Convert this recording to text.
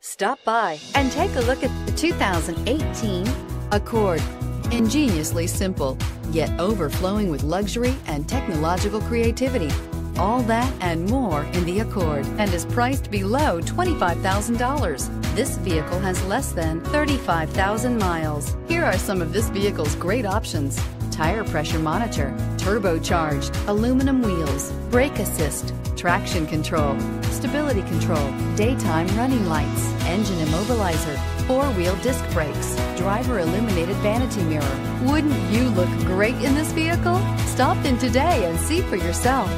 Stop by and take a look at the 2018 Accord. Ingeniously simple, yet overflowing with luxury and technological creativity. All that and more in the Accord and is priced below $25,000. This vehicle has less than 35,000 miles. Here are some of this vehicle's great options. Tire pressure monitor, turbocharged, aluminum wheels, brake assist, traction control, stability control, daytime running lights, engine immobilizer, four-wheel disc brakes, driver illuminated vanity mirror. Wouldn't you look great in this vehicle? Stop in today and see for yourself.